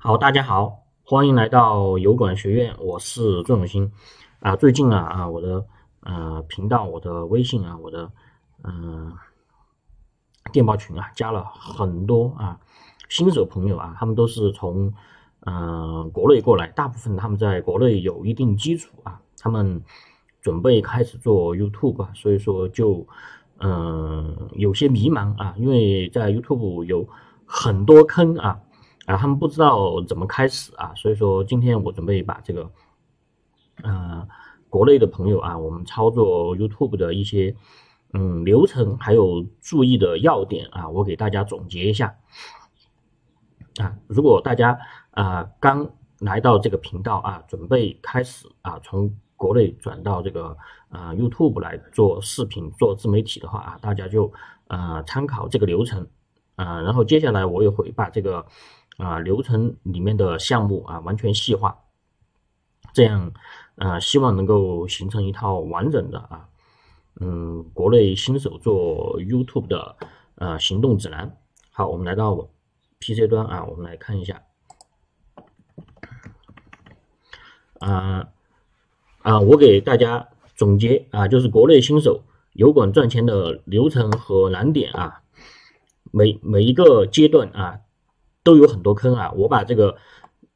好，大家好，欢迎来到油管学院，我是朱永新啊。最近啊啊，我的呃频道，我的微信啊，我的嗯电报群啊，加了很多啊新手朋友啊，他们都是从嗯国内过来，大部分他们在国内有一定基础啊，他们准备开始做 YouTube 啊，所以说就嗯有些迷茫啊，因为在 YouTube 有很多坑啊。啊，他们不知道怎么开始啊，所以说今天我准备把这个，呃，国内的朋友啊，我们操作 YouTube 的一些嗯流程，还有注意的要点啊，我给大家总结一下。啊，如果大家啊刚来到这个频道啊，准备开始啊从国内转到这个啊 YouTube 来做视频、做自媒体的话啊，大家就啊参考这个流程啊，然后接下来我也会把这个。啊，流程里面的项目啊，完全细化，这样啊，希望能够形成一套完整的啊，嗯，国内新手做 YouTube 的呃行动指南。好，我们来到 PC 端啊，我们来看一下，啊啊，我给大家总结啊，就是国内新手油管赚钱的流程和难点啊，每每一个阶段啊。都有很多坑啊！我把这个，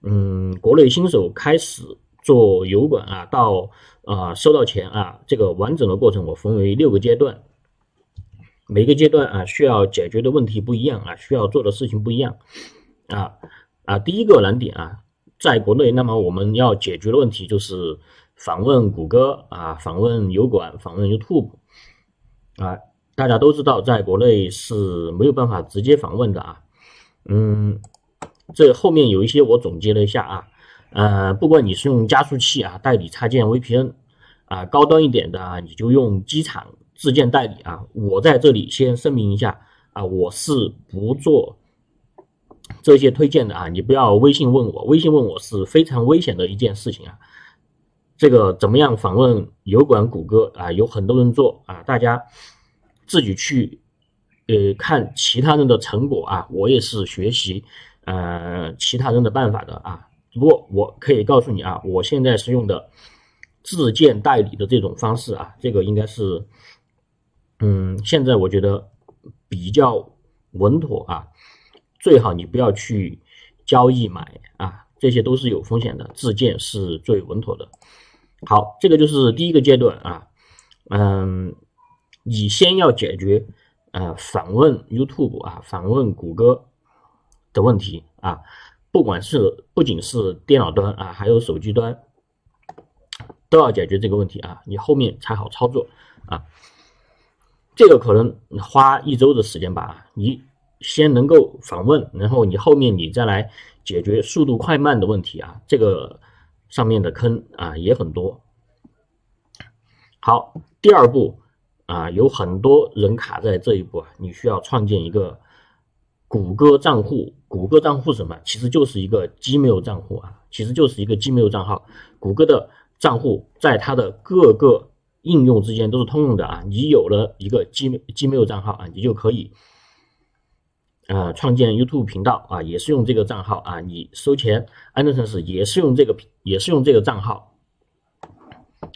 嗯，国内新手开始做油管啊，到啊收到钱啊，这个完整的过程我分为六个阶段，每个阶段啊需要解决的问题不一样啊，需要做的事情不一样啊啊！第一个难点啊，在国内，那么我们要解决的问题就是访问谷歌啊，访问油管，访问 YouTube 啊，大家都知道，在国内是没有办法直接访问的啊。嗯，这后面有一些我总结了一下啊，呃，不管你是用加速器啊，代理插件 VPN 啊，高端一点的啊，你就用机场自建代理啊。我在这里先声明一下啊，我是不做这些推荐的啊，你不要微信问我，微信问我是非常危险的一件事情啊。这个怎么样访问油管、谷歌啊？有很多人做啊，大家自己去。呃，看其他人的成果啊，我也是学习呃其他人的办法的啊。不过我可以告诉你啊，我现在是用的自建代理的这种方式啊，这个应该是嗯，现在我觉得比较稳妥啊。最好你不要去交易买啊，这些都是有风险的，自建是最稳妥的。好，这个就是第一个阶段啊，嗯，你先要解决。呃，访问 YouTube 啊，访问谷歌的问题啊，不管是不仅是电脑端啊，还有手机端，都要解决这个问题啊，你后面才好操作啊。这个可能花一周的时间吧，你先能够访问，然后你后面你再来解决速度快慢的问题啊，这个上面的坑啊也很多。好，第二步。啊，有很多人卡在这一步啊！你需要创建一个谷歌账户。谷歌账户什么？其实就是一个 Gmail 账户啊，其实就是一个 Gmail 账号。谷歌的账户在它的各个应用之间都是通用的啊。你有了一个 gmgmail 账号啊，你就可以呃创建 YouTube 频道啊，也是用这个账号啊。你收钱安德森是也是用这个也是用这个账号。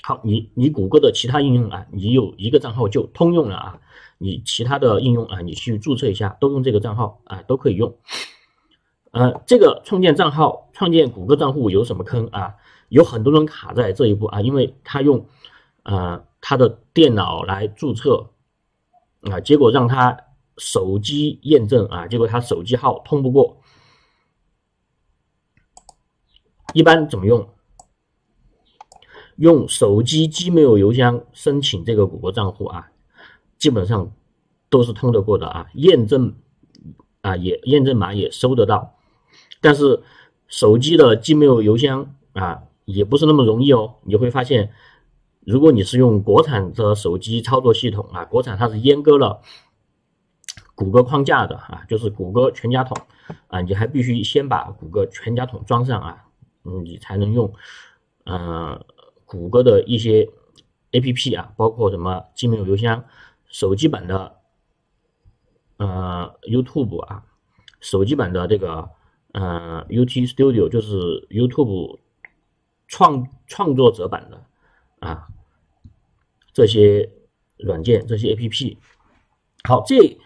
好，你你谷歌的其他应用啊，你有一个账号就通用了啊。你其他的应用啊，你去注册一下，都用这个账号啊，都可以用。呃，这个创建账号、创建谷歌账户有什么坑啊？有很多人卡在这一步啊，因为他用呃他的电脑来注册啊，结果让他手机验证啊，结果他手机号通不过。一般怎么用？用手机 Gmail 邮箱申请这个谷歌账户啊，基本上都是通得过的啊，验证啊也验证码也收得到，但是手机的 Gmail 邮箱啊也不是那么容易哦。你会发现，如果你是用国产的手机操作系统啊，国产它是阉割了谷歌框架的啊，就是谷歌全家桶啊，你还必须先把谷歌全家桶装上啊，嗯，你才能用，嗯。谷歌的一些 A P P 啊，包括什么 Gmail 邮箱、手机版的呃 YouTube 啊，手机版的这个呃，UT Studio 就是 YouTube 创创作者版的啊，这些软件这些 APP。好，这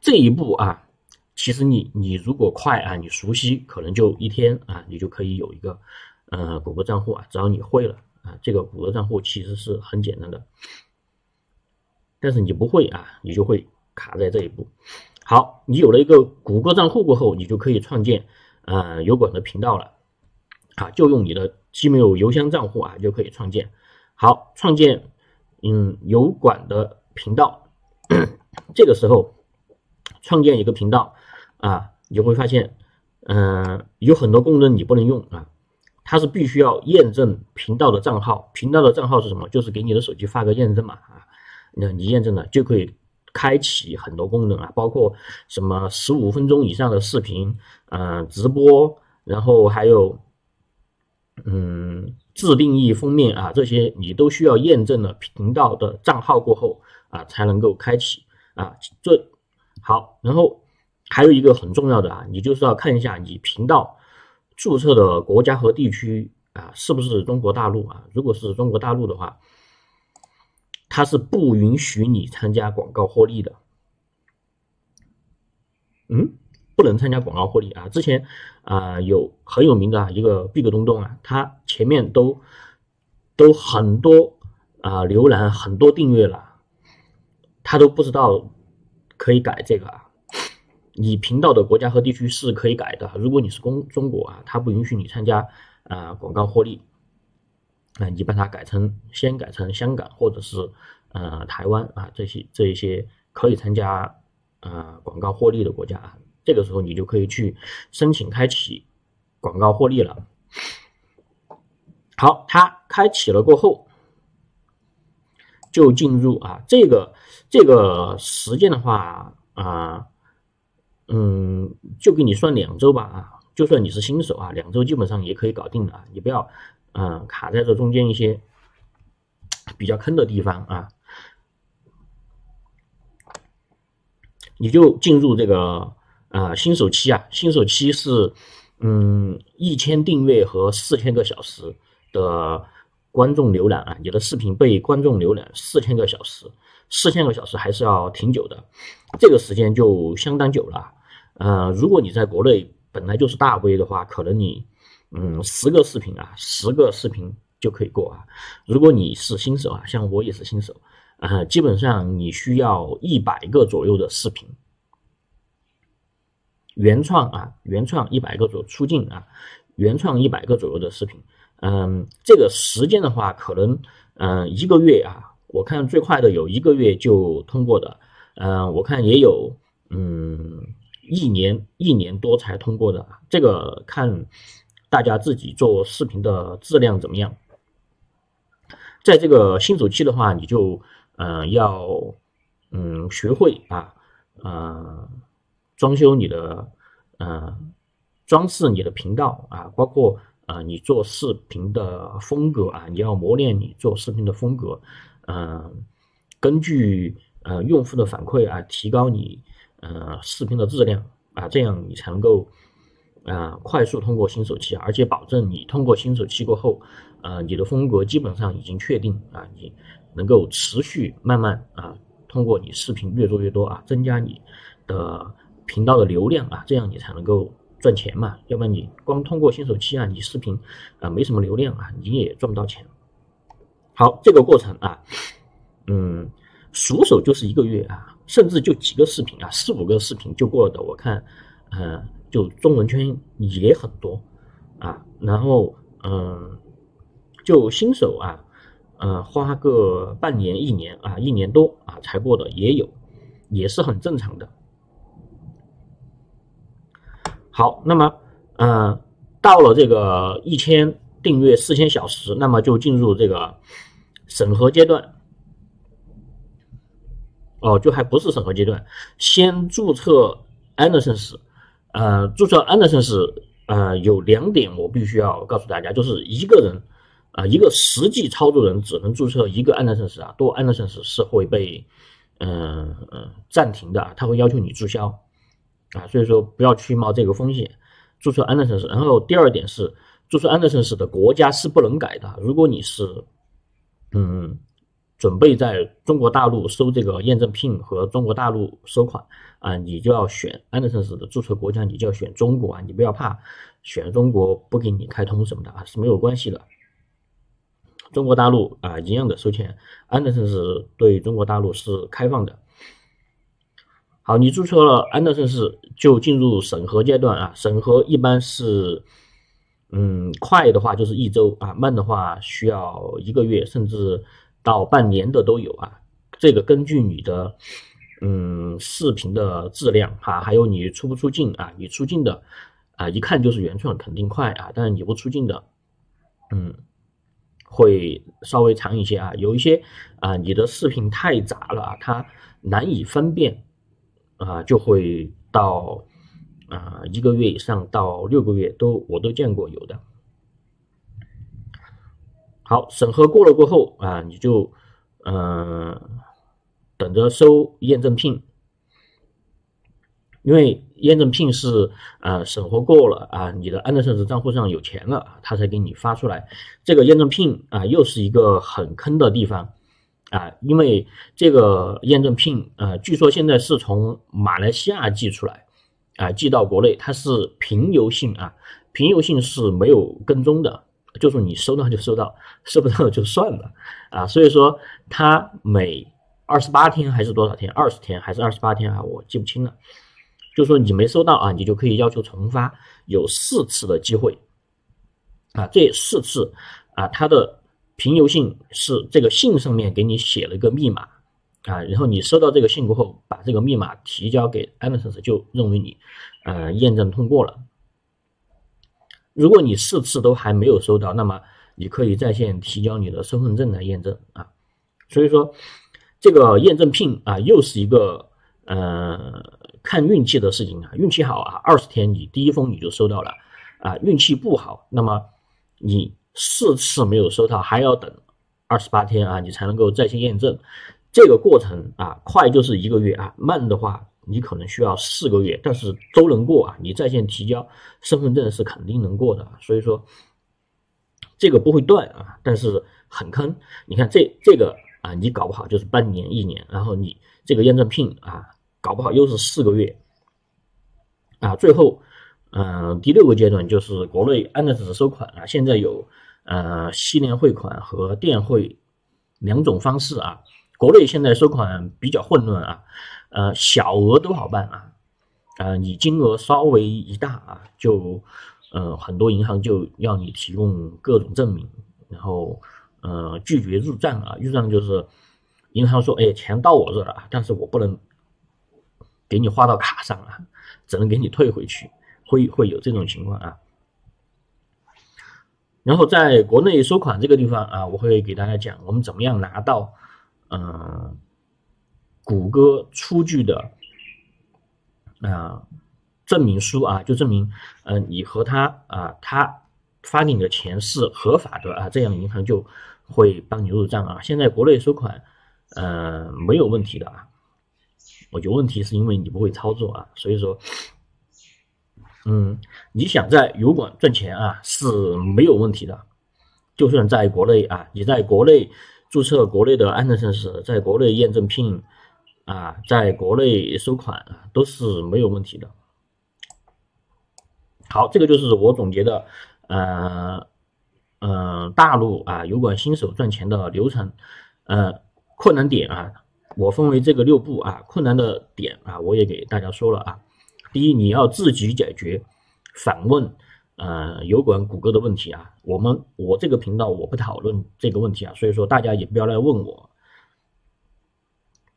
这一步啊，其实你你如果快啊，你熟悉，可能就一天啊，你就可以有一个呃谷歌账户啊，只要你会了啊，这个谷歌账户其实是很简单的。但是你不会啊，你就会卡在这一步。好，你有了一个谷歌账户过后，你就可以创建呃油管的频道了啊，就用你的 Gmail 邮箱账户啊就可以创建。好，创建嗯油管的频道。这个时候，创建一个频道啊，你会发现，嗯，有很多功能你不能用啊，它是必须要验证频道的账号。频道的账号是什么？就是给你的手机发个验证码啊，那你验证了就可以开启很多功能啊，包括什么十五分钟以上的视频，嗯，直播，然后还有，嗯，自定义封面啊，这些你都需要验证了频道的账号过后啊，才能够开启。啊，这好，然后还有一个很重要的啊，你就是要看一下你频道注册的国家和地区啊，是不是中国大陆啊？如果是中国大陆的话，它是不允许你参加广告获利的。嗯，不能参加广告获利啊。之前啊，有很有名的一个 Big 东东啊，它前面都都很多啊浏览，很多订阅了。他都不知道可以改这个啊！你频道的国家和地区是可以改的。如果你是公中国啊，它不允许你参加啊广告获利啊，你把它改成先改成香港或者是呃台湾啊这些这一些可以参加啊广告获利的国家啊，这个时候你就可以去申请开启广告获利了。好，它开启了过后。就进入啊，这个这个时间的话啊，嗯，就给你算两周吧啊，就算你是新手啊，两周基本上也可以搞定的啊，你不要嗯卡在这中间一些比较坑的地方啊，你就进入这个啊新手期啊，新手期是嗯一千订阅和四千个小时的。观众浏览啊，你的视频被观众浏览四千个小时，四千个小时还是要挺久的，这个时间就相当久了。呃，如果你在国内本来就是大 V 的话，可能你嗯十个视频啊，十个视频就可以过啊。如果你是新手啊，像我也是新手，呃，基本上你需要一百个左右的视频，原创啊，原创一百个左出镜啊，原创一百个左右的视频。嗯，这个时间的话，可能嗯一个月啊，我看最快的有一个月就通过的，嗯，我看也有嗯一年一年多才通过的，这个看大家自己做视频的质量怎么样。在这个新手期的话，你就嗯要嗯学会啊嗯装修你的嗯装饰你的频道啊，包括。啊，你做视频的风格啊，你要磨练你做视频的风格，嗯，根据呃用户的反馈啊，提高你呃视频的质量啊，这样你才能够啊快速通过新手期，而且保证你通过新手期过后，啊你的风格基本上已经确定啊，你能够持续慢慢啊通过你视频越做越多啊，增加你的频道的流量啊，这样你才能够。赚钱嘛，要不然你光通过新手期啊，你视频啊没什么流量啊，你也赚不到钱。好，这个过程啊，嗯，熟手就是一个月啊，甚至就几个视频啊，四五个视频就过了的。我看，嗯，就中文圈也很多啊。然后，嗯，就新手啊，嗯，花个半年、一年啊，一年多啊才过的也有，也是很正常的。好，那么，嗯，到了这个一千订阅四千小时，那么就进入这个审核阶段。哦，就还不是审核阶段，先注册 Anderson，呃，注册 Anderson，呃，有两点我必须要告诉大家，就是一个人啊，一个实际操作人只能注册一个 Anderson 啊，多 Anderson 是会被嗯嗯暂停的，他会要求你注销。啊，所以说不要去冒这个风险，注册安德森氏。然后第二点是注册安德森氏的国家是不能改的。如果你是嗯准备在中国大陆收这个验证 PIN 和中国大陆收款啊，你就要选安德森氏的注册国家，你就要选中国啊，你不要怕选中国不给你开通什么的啊，是没有关系的。中国大陆啊，一样的收钱。安德森是对中国大陆是开放的。好，你注册了安德森氏，就进入审核阶段啊。审核一般是，嗯，快的话就是一周啊，慢的话需要一个月，甚至到半年的都有啊。这个根据你的，嗯，视频的质量啊，还有你出不出镜啊，你出镜的啊，一看就是原创，肯定快啊。但是你不出镜的，嗯。会稍微长一些啊，有一些啊，你的视频太杂了啊，它难以分辨啊，就会到啊一个月以上到六个月都我都见过有的。好，审核过了过后啊，你就嗯等着收验证聘。因为验证聘是啊审核过了啊，你的安德森氏账户上有钱了，他才给你发出来。这个验证聘啊，又是一个很坑的地方啊，因为这个验证 PIN 啊，据说现在是从马来西亚寄出来啊，寄到国内，它是平邮信啊，平邮信是没有跟踪的，就是你收到就收到，收不到就算了啊，所以说他每二十八天还是多少天，二十天还是二十八天啊，我记不清了。就说你没收到啊，你就可以要求重发，有四次的机会啊，这四次啊，它的平邮信是这个信上面给你写了一个密码啊，然后你收到这个信过后，把这个密码提交给安德森斯，就认为你呃验证通过了。如果你四次都还没有收到，那么你可以在线提交你的身份证来验证啊。所以说这个验证拼啊，又是一个呃。看运气的事情啊，运气好啊，二十天你第一封你就收到了啊，运气不好，那么你四次没有收到，还要等二十八天啊，你才能够在线验证。这个过程啊，快就是一个月啊，慢的话你可能需要四个月，但是都能过啊，你在线提交身份证是肯定能过的，所以说这个不会断啊，但是很坑。你看这这个啊，你搞不好就是半年一年，然后你这个验证拼啊。搞不好又是四个月啊！最后，嗯，第六个阶段就是国内安德森收款啊。现在有呃西联汇款和电汇两种方式啊。国内现在收款比较混乱啊，呃，小额都好办啊，啊，你金额稍微一大啊，就呃很多银行就要你提供各种证明，然后呃拒绝入账啊。入账就是银行说，哎，钱到我这了，但是我不能。给你划到卡上啊，只能给你退回去，会会有这种情况啊。然后在国内收款这个地方啊，我会给大家讲我们怎么样拿到嗯谷歌出具的啊证明书啊，就证明嗯你和他啊他发给你的钱是合法的啊，这样银行就会帮你入账啊。现在国内收款嗯没有问题的啊。我觉得问题是因为你不会操作啊，所以说，嗯，你想在油管赚钱啊是没有问题的，就算在国内啊，你在国内注册国内的安德森氏，在国内验证 PIN 啊，在国内收款都是没有问题的。好，这个就是我总结的，呃，嗯，大陆啊油管新手赚钱的流程，呃，困难点啊。我分为这个六步啊，困难的点啊，我也给大家说了啊。第一，你要自己解决反问呃油管谷歌的问题啊。我们我这个频道我不讨论这个问题啊，所以说大家也不要来问我。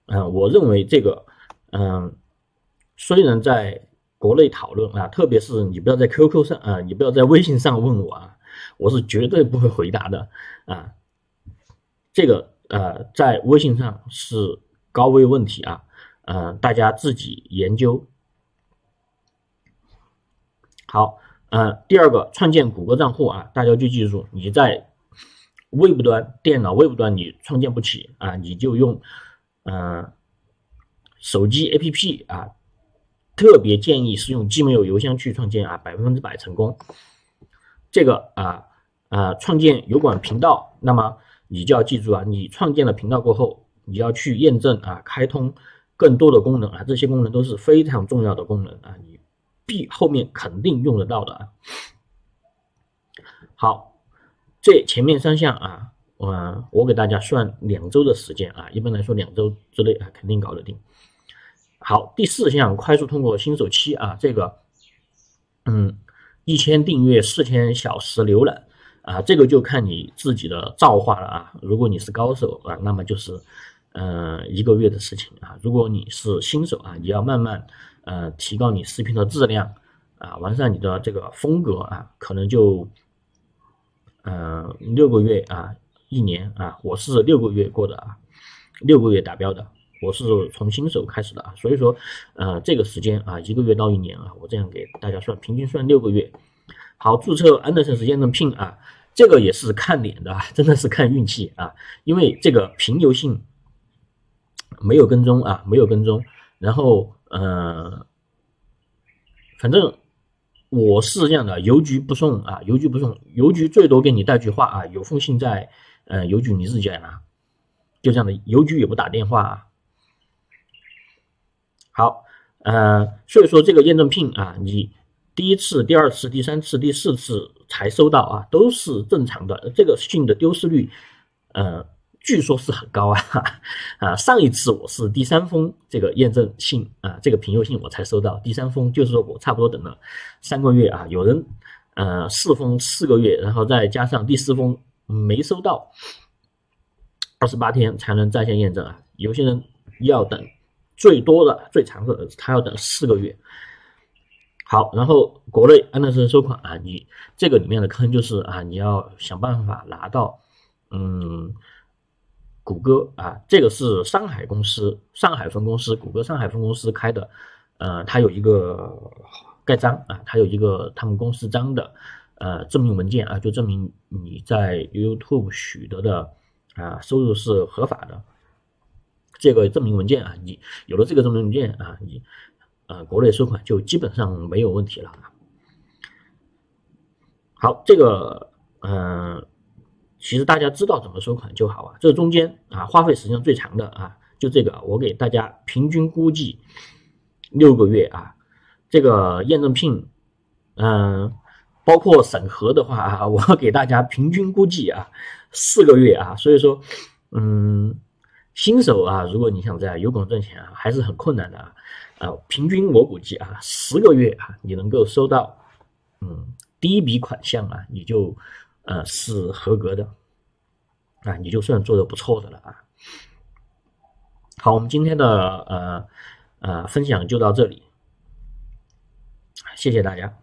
嗯，我认为这个嗯，虽然在国内讨论啊，特别是你不要在 QQ 上啊，你不要在微信上问我啊，我是绝对不会回答的啊。这个呃，在微信上是。高危问题啊，呃，大家自己研究。好，呃，第二个创建谷歌账户啊，大家就记住，你在 Web 端电脑 Web 端你创建不起啊，你就用嗯手机 APP 啊特别建议是用 Gmail 邮箱去创建啊，百分之百成功。这个啊啊，创建油管频道，那么你就要记住啊，你创建了频道过后，你要去验证啊，开通更多的功能啊，这些功能都是非常重要的功能啊，你必后面肯定用得到的啊。好，这前面三项啊，嗯我给大家算两周的时间啊，一般来说两周之内啊，肯定搞得定。好，第四项快速通过新手期啊，这个，嗯，一千订阅四千小时浏览啊，这个就看你自己的造化了啊。如果你是高手啊，那么就是，呃，一个月的事情啊。如果你是新手啊，你要慢慢呃提高你视频的质量啊，完善你的这个风格啊，可能就，呃，六个月啊，一年啊，我是六个月过的啊，六个月达标的。我是从新手开始的啊，所以说，呃，这个时间啊，一个月到一年啊，我这样给大家算，平均算六个月。好，注册安德森实验证 PIN 啊，这个也是看脸的，真的是看运气啊，因为这个平邮信没有跟踪啊，没有跟踪，然后呃，反正我是这样的，邮局不送啊，邮局不送，邮局最多给你带句话啊，有封信在呃邮局你自己来拿，就这样的，邮局也不打电话啊。好，呃，所以说这个验证聘啊，你第一次、第二次、第三次、第四次才收到啊，都是正常的。这个信的丢失率，呃，据说是很高啊。啊，上一次我是第三封这个验证信啊，这个评优信我才收到第三封，就是说我差不多等了三个月啊。有人呃四封四个月，然后再加上第四封没收到，二十八天才能在线验证啊。有些人要等。最多的、最长的，他要等四个月。好，然后国内安德森收款啊，你这个里面的坑就是啊，你要想办法拿到，嗯，谷歌啊，这个是上海公司、上海分公司，谷歌上海分公司开的，呃，它有一个盖章啊，它有一个他们公司章的呃证明文件啊，就证明你在 YouTube 取得的啊收入是合法的。这个证明文件啊，你有了这个证明文件啊，你呃国内收款就基本上没有问题了。好，这个嗯，其实大家知道怎么收款就好啊。这中间啊，花费时间最长的啊，就这个，我给大家平均估计六个月啊。这个验证聘嗯，包括审核的话啊，我给大家平均估计啊，四个月啊。所以说，嗯。新手啊，如果你想在油管赚钱啊，还是很困难的啊。啊，平均我估计啊，十个月啊，你能够收到，嗯，第一笔款项啊，你就呃是合格的，啊，你就算做的不错的了啊。好，我们今天的呃呃分享就到这里，谢谢大家。